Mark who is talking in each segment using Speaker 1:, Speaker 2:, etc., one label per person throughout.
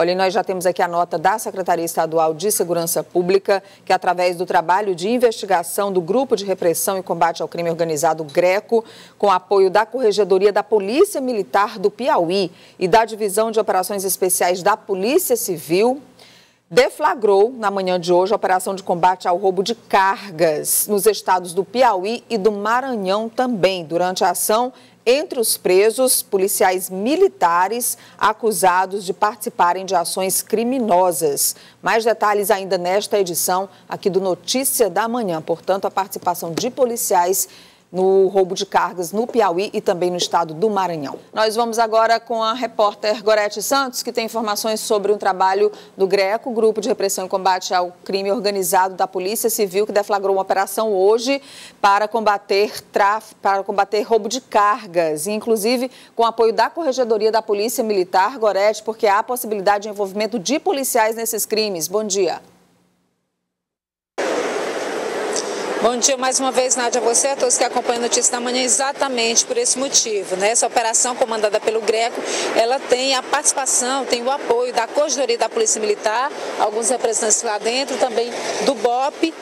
Speaker 1: Olha, nós já temos aqui a nota da Secretaria Estadual de Segurança Pública, que através do trabalho de investigação do Grupo de Repressão e Combate ao Crime Organizado GRECO, com apoio da Corregedoria da Polícia Militar do Piauí e da Divisão de Operações Especiais da Polícia Civil, deflagrou na manhã de hoje a operação de combate ao roubo de cargas nos estados do Piauí e do Maranhão também. Durante a ação, entre os presos, policiais militares acusados de participarem de ações criminosas. Mais detalhes ainda nesta edição aqui do Notícia da Manhã. Portanto, a participação de policiais no roubo de cargas no Piauí e também no estado do Maranhão. Nós vamos agora com a repórter Gorete Santos, que tem informações sobre um trabalho do GRECO, Grupo de Repressão e Combate ao Crime Organizado da Polícia Civil, que deflagrou uma operação hoje para combater, traf... para combater roubo de cargas, inclusive com apoio da Corregedoria da Polícia Militar, Gorete, porque há possibilidade de envolvimento de policiais nesses crimes. Bom dia.
Speaker 2: Bom dia mais uma vez, Nádia, a você a todos que acompanham a notícia da manhã, exatamente por esse motivo. Né? Essa operação comandada pelo Greco, ela tem a participação, tem o apoio da Corredoria da Polícia Militar, alguns representantes lá dentro, também do BOP,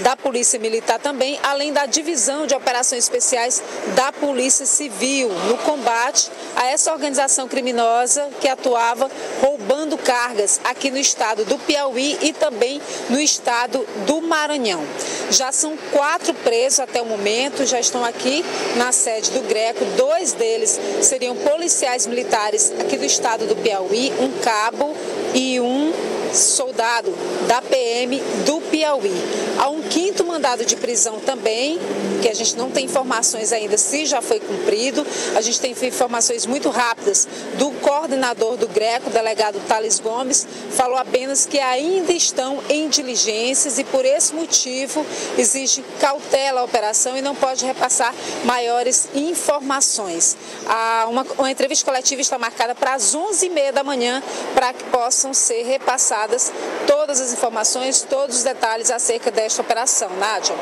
Speaker 2: da Polícia Militar também, além da divisão de operações especiais da Polícia Civil no combate a essa organização criminosa que atuava roubando cargas aqui no estado do Piauí e também no estado do Maranhão. Já são quatro presos até o momento, já estão aqui na sede do Greco. Dois deles seriam policiais militares aqui do estado do Piauí, um cabo e um soldado da PM do Piauí. Há um quinto mandado de prisão também, que a gente não tem informações ainda se já foi cumprido. A gente tem informações muito rápidas do coordenador do Greco, delegado Thales Gomes, falou apenas que ainda estão em diligências e por esse motivo exige cautela à operação e não pode repassar maiores informações. Uma, uma entrevista coletiva está marcada para as 11h30 da manhã para que possam ser todas as informações, todos os detalhes acerca desta operação. Nádia.